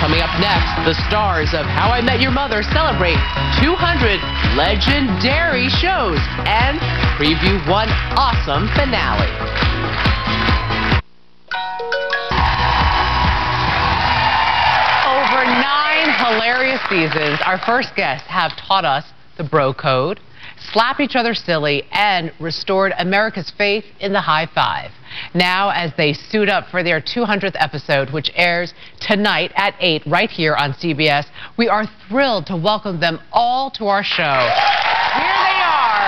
Coming up next, the stars of How I Met Your Mother celebrate 200 legendary shows and preview one awesome finale. Over nine hilarious seasons, our first guests have taught us the bro code, slapped each other silly, and restored America's faith in the high five. Now, as they suit up for their 200th episode, which airs tonight at 8 right here on CBS, we are thrilled to welcome them all to our show. Here they are,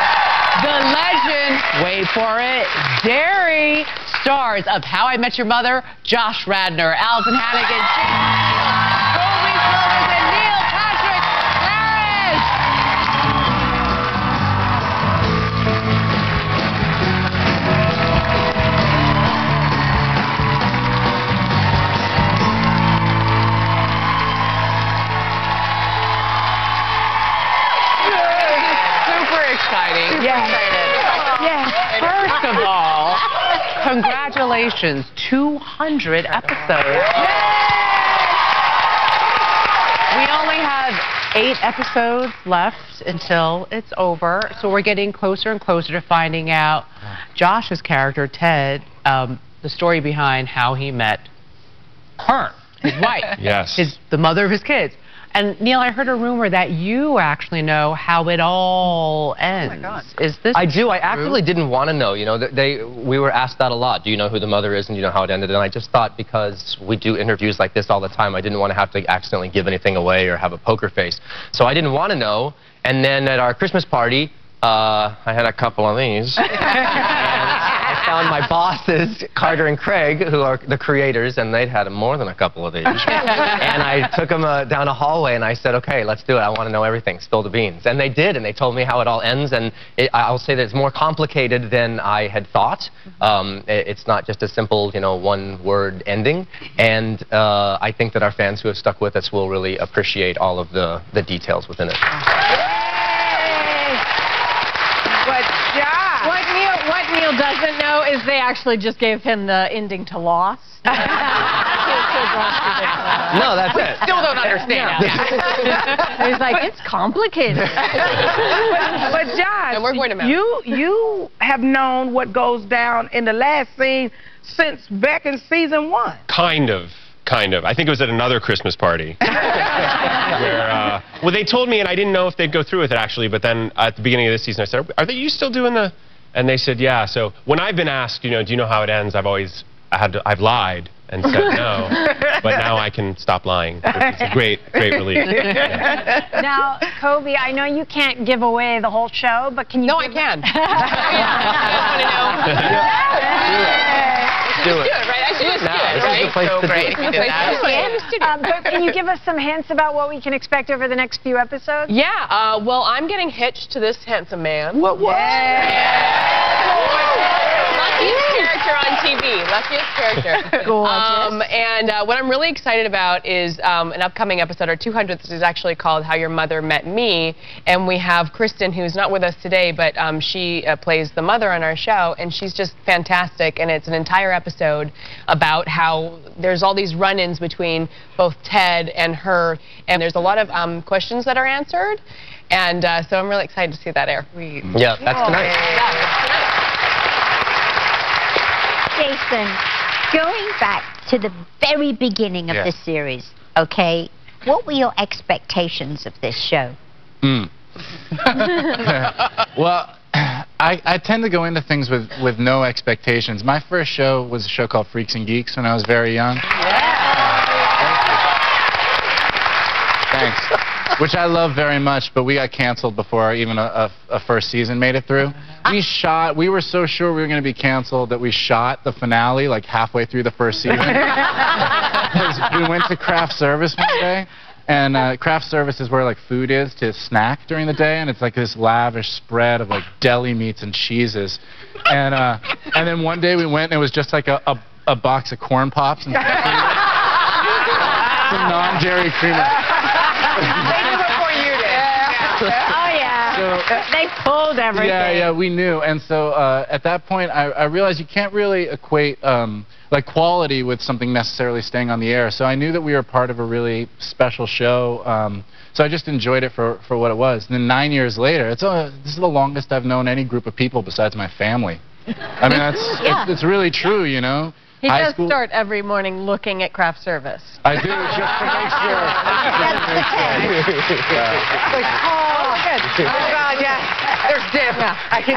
the legend, wait for it, dary, stars of How I Met Your Mother, Josh Radnor, Alyson Hannigan, exciting. Yes. Excited. Yes. First of all, congratulations, 200 episodes. We only have eight episodes left until it's over, so we're getting closer and closer to finding out Josh's character, Ted, um, the story behind how he met her, his wife. Yes. His, the mother of his kids. And Neil, I heard a rumor that you actually know how it all ends. Is this I do. I true? actually didn't want to know. You know, th- they we were asked that a lot. Do you know who the mother is and do you know how it ended? And I just thought because we do interviews like this all the time, I didn't want to have to accidentally give anything away or have a poker face. So I didn't want to know. And then at our Christmas party, uh, I had a couple of these. my bosses, Carter and Craig, who are the creators, and they'd had more than a couple of these. and I took them uh, down a hallway and I said, okay, let's do it. I want to know everything. Spill the beans. And they did, and they told me how it all ends. And it, I'll say that it's more complicated than I had thought. Um, it- it's not just a simple, you know, one-word ending. And uh, I think that our fans who have stuck with us will really appreciate all of the, the details within it. But Josh. What Neil, what Neil doesn't know is they actually just gave him the ending to Lost. No, that's it. Still don't understand. He's like, it's complicated. But Josh, And we're going to you you have known what goes down in the last scene since back in season one. Kind of. Kind of. I think it was at another Christmas party. where, uh, well, they told me, and I didn't know if they'd go through with it actually, but then at the beginning of this season, I said, Are they, you still doing the. And they said, Yeah. So when I've been asked, you know, do you know how it ends, I've always I had to, I've lied and said no. but now I can stop lying, which is a great, great relief. Yeah. now, Cobie, I know you can't give away the whole show, but can you? No, I can. I want to know. Do Do it. it, right? I should just No, do it, this is right? the place so to do great. it. if you do that. Um, but can you give us some hints about what we can expect over the next few episodes? Yeah, uh, well, I'm getting hitched to this handsome man. What what? Luckiest character on TV. Luckiest character. Gorgeous. Um, and uh, what I'm really excited about is um, an upcoming episode. Our 200th is actually called How Your Mother Met Me. And we have Cristin, who's not with us today, but um, she uh, plays the mother on our show. And she's just fantastic. And it's an entire episode about how there's all these run ins between both Ted and her. And there's a lot of um, questions that are answered. And uh, so I'm really excited to see that air. Yeah, that's tonight. Jason, going back to the very beginning of Yeah. the series, okay, what were your expectations of this show? Mm. well, I, I tend to go into things with, with no expectations. My first show was a show called Freaks and Geeks when I was very young. Yeah. Thanks. Which I love very much, but we got canceled before even a, a, a first season made it through. We shot, we were so sure we were going to be canceled that we shot the finale like halfway through the first season. we went to craft service one day, and uh, craft service is where like food is to snack during the day, and it's like this lavish spread of like deli meats and cheeses. And uh, and then one day we went and it was just like a, a, a box of corn pops and some non-dairy creamer. They did before you did. Oh, yeah. so They pulled everything. yeah, yeah, we knew. And so uh, at that point, I, I realized you can't really equate um, like quality with something necessarily staying on the air. So I knew that we were part of a really special show. Um, so I just enjoyed it for, for what it was. And then nine years later, it's uh, this is the longest I've known any group of people besides my family. I mean, that's Yeah. it's, it's really true, you know. He High does school- start every morning looking at craft service. I do just to make sure. That's the test. Oh, God, yeah. There's Jeff. I can